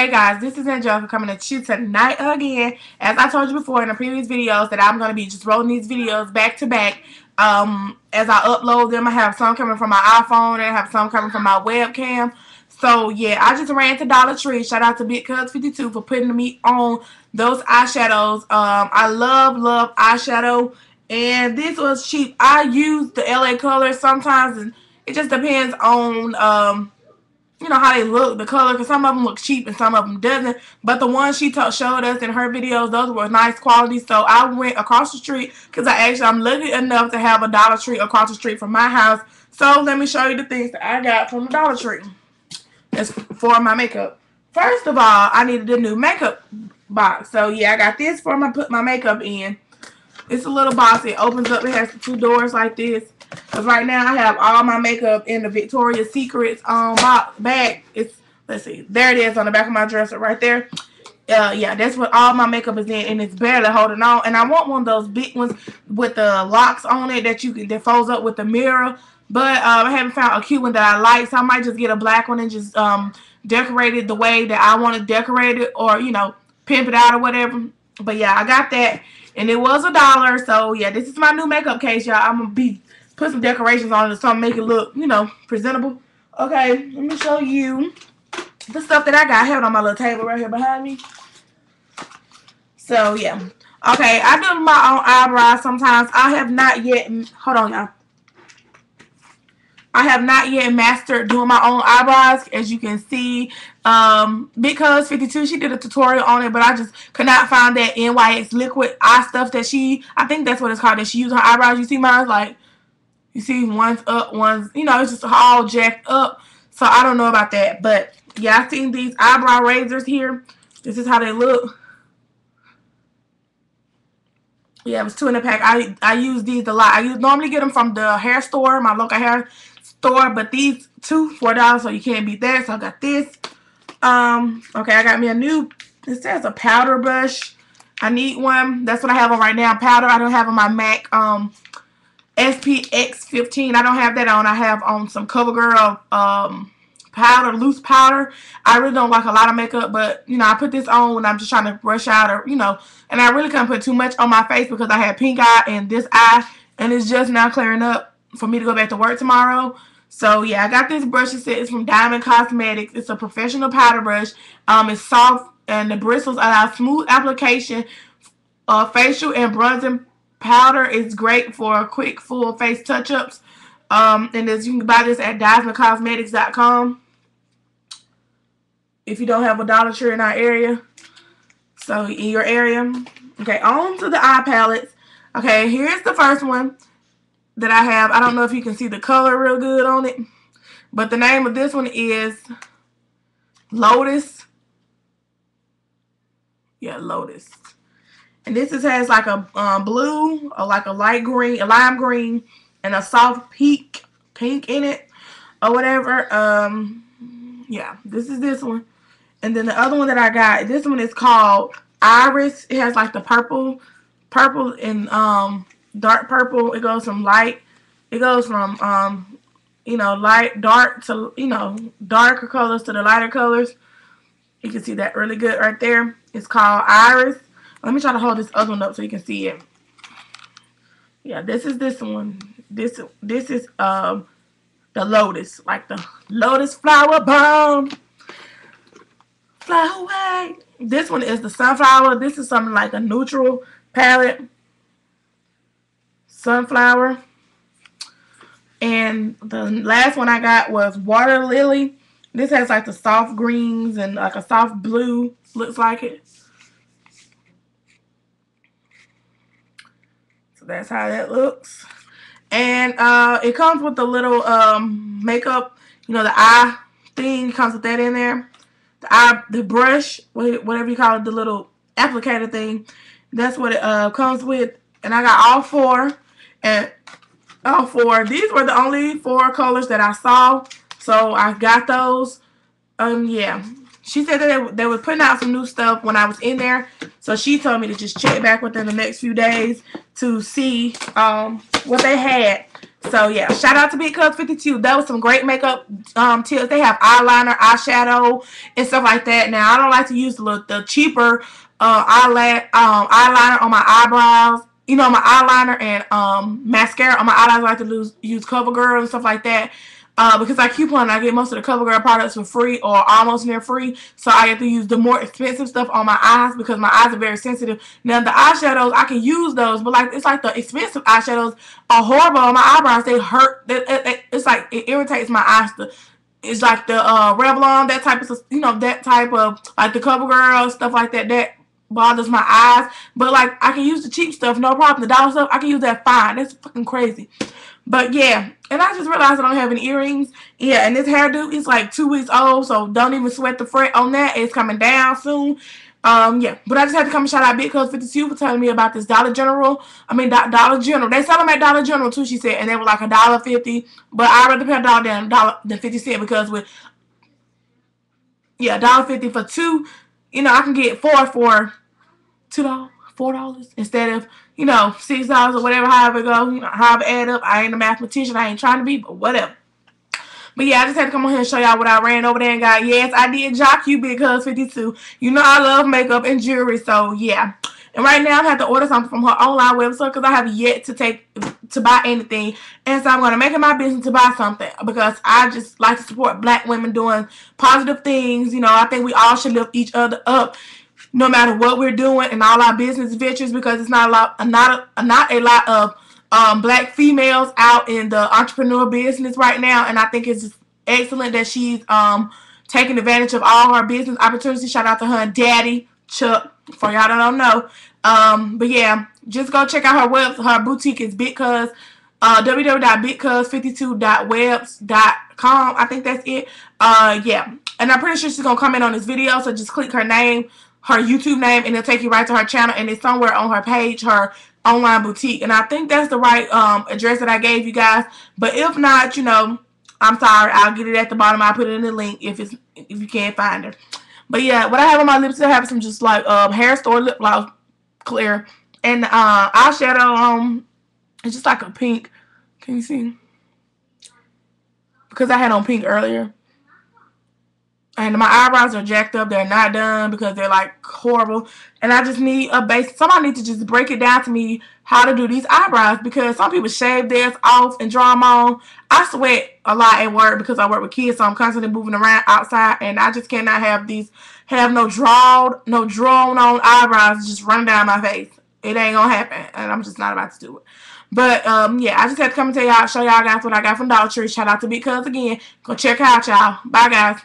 Hey guys, this is Angelica coming at you tonight again. As I told you before in the previous videos that I'm going to be just rolling these videos back to back. Um, as I upload them, I have some coming from my iPhone and I have some coming from my webcam. So yeah, I just ran to Dollar Tree. Shout out to Big Cuz 52 for putting me on those eyeshadows. Um, I love, love eyeshadow. And this was cheap. I use the LA colors sometimes and it just depends on um you know how they look, the color, because some of them look cheap and some of them doesn't. But the ones she showed us in her videos, those were nice quality. So I went across the street because I actually I'm lucky enough to have a Dollar Tree across the street from my house. So let me show you the things that I got from the Dollar Tree. It's for my makeup. First of all, I needed a new makeup box. So yeah, I got this for my put my makeup in. It's a little box. It opens up. It has two doors like this. Because right now I have all my makeup in the Victoria's Secrets um, box, bag. It's, let's see, there it is on the back of my dresser right there. Uh, yeah, that's what all my makeup is in, and it's barely holding on. And I want one of those big ones with the locks on it that you can that folds up with the mirror. But um, I haven't found a cute one that I like, so I might just get a black one and just um, decorate it the way that I want to decorate it, or you know, pimp it out or whatever. But yeah, I got that, and it was a dollar. So yeah, this is my new makeup case, y'all. I'm gonna be put some decorations on it so make it look, you know, presentable. Okay, let me show you the stuff that I got. I have it on my little table right here behind me. So, yeah. Okay, I do my own eyebrows sometimes. I have not yet, hold on, y'all. I have not yet mastered doing my own eyebrows, as you can see. Um, Big Cuz 52, she did a tutorial on it, but I just could not find that NYX liquid eye stuff that she, I think that's what it's called, that she used her eyebrows. You see mine, like, you see one's up, one's, you know, it's just all jacked up. So I don't know about that. But yeah, I've seen these eyebrow razors here. This is how they look. Yeah, it was two in a pack. I I use these a lot. I use, normally get them from the hair store, my local hair store, but these two four dollars, so you can't beat that. So I got this. Um, okay, I got me a new. It says a powder brush. I need one. That's what I have on right now. Powder. I don't have on my MAC. Um, SPF 15. I don't have that on. I have on some CoverGirl um, powder, loose powder. I really don't like a lot of makeup, but, you know, I put this on when I'm just trying to brush out or, you know, and I really couldn't put too much on my face because I had pink eye and this eye, and it's just now clearing up for me to go back to work tomorrow. So, yeah, I got this brush set. It's from Diamond Cosmetics. It's a professional powder brush. Um, It's soft, and the bristles allow smooth application of facial and bronzing powder is great for quick full face touch-ups. Um, and as you can buy this at DiamondCosmetics.com if you don't have a Dollar Tree in our area. So in your area. Okay, on to the eye palettes. Okay, here's the first one that I have. I don't know if you can see the color real good on it. But the name of this one is Lotus. Yeah, Lotus. And this is, has like a um, blue or like a light green, a lime green, and a soft pink, pink in it or whatever. Um, yeah, this is this one. And then the other one that I got, this one is called Iris. It has like the purple, purple and um, dark purple. It goes from light, it goes from, um, you know, light, dark to, you know, darker colors to the lighter colors. You can see that really good right there. It's called Iris. Let me try to hold this other one up so you can see it. Yeah, this is this one. This this is um the lotus, like the lotus flower bomb. Fly away. This one is the sunflower. This is something like a neutral palette. Sunflower. And the last one I got was water lily. This has like the soft greens and like a soft blue. Looks like it. So that's how that looks. And uh, it comes with the little um, makeup, you know, the eye thing comes with that in there. The eye, the brush, whatever you call it, the little applicator thing. That's what it uh, comes with. And I got all four. And all four. These were the only four colors that I saw. So I got those. Um, yeah. She said that they, were putting out some new stuff when I was in there. So she told me to just check back within the next few days to see um, what they had. So yeah, shout out to Big Cuz 52. That was some great makeup um, tips. They have eyeliner, eyeshadow, and stuff like that. Now I don't like to use the, the cheaper uh, um, eyeliner on my eyebrows. You know, my eyeliner and um, mascara on my eyelids. I like to lose, use CoverGirl and stuff like that. Uh, because I coupon, I get most of the CoverGirl products for free or almost near free. So I have to use the more expensive stuff on my eyes because my eyes are very sensitive. Now the eyeshadows, I can use those, but like it's like the expensive eyeshadows are horrible on my eyebrows. They hurt. It's like it irritates my eyes. To, it's like the uh, Revlon, that type of, you know, that type of like the CoverGirl stuff like that. That bothers my eyes. But like I can use the cheap stuff, no problem. The dollar stuff, I can use that fine. That's fucking crazy. But yeah, and I just realized I don't have any earrings. Yeah, and this hairdo is like two weeks old, so don't even sweat the fret on that. It's coming down soon. Um, yeah, but I just had to come and shout out Big Cuz 52 for telling me about this Dollar General. I mean, Do Dollar General. They sell them at Dollar General too, she said, and they were like a dollar fifty. But I'd rather pay a dollar than dollar than fifty cent because with yeah, dollar fifty for two, you know, I can get four for two dollars, four dollars instead of you know, six dollars or whatever, however it go, you know, however add up. I ain't a mathematician, I ain't trying to be, but whatever. But yeah, I just had to come on here and show y'all what I ran over there and got. Yes, I did jock you Big Cuz 52. You know I love makeup and jewelry, so yeah. And right now I have to order something from her online website because I have yet to take to buy anything. And so I'm going to make it my business to buy something because I just like to support black women doing positive things. You know, I think we all should lift each other up no matter what we're doing and all our business ventures because it's not a lot not a, not a lot of um, black females out in the entrepreneur business right now and I think it's excellent that she's um, taking advantage of all her business opportunities. Shout out to her and daddy Chuck for y'all that don't know. Um, but yeah, just go check out her web. Her boutique is Bitcuz. Uh, www.bitcuz52.webs.com. I think that's it. Uh, yeah. And I'm pretty sure she's going to comment on this video. So just click her name her YouTube name and it'll take you right to her channel and it's somewhere on her page, her online boutique. And I think that's the right um, address that I gave you guys. But if not, you know, I'm sorry. I'll get it at the bottom. I'll put it in the link if it's if you can't find her. But yeah, what I have on my lips, I have some just like um, hair store lip gloss clear. And uh, eyeshadow, um, it's just like a pink. Can you see? Because I had on pink earlier. And my eyebrows are jacked up. They're not done because they're like horrible. And I just need a base. Somebody needs to just break it down to me how to do these eyebrows because some people shave theirs off and draw them on. I sweat a lot at work because I work with kids, so I'm constantly moving around outside, and I just cannot have these have no drawed, no drawn on eyebrows just running down my face. It ain't gonna happen, and I'm just not about to do it. But um, yeah, I just had to come and tell y'all, show y'all guys what I got from Dollar Tree. Shout out to Big Cuz again. Go check out y'all. Bye guys.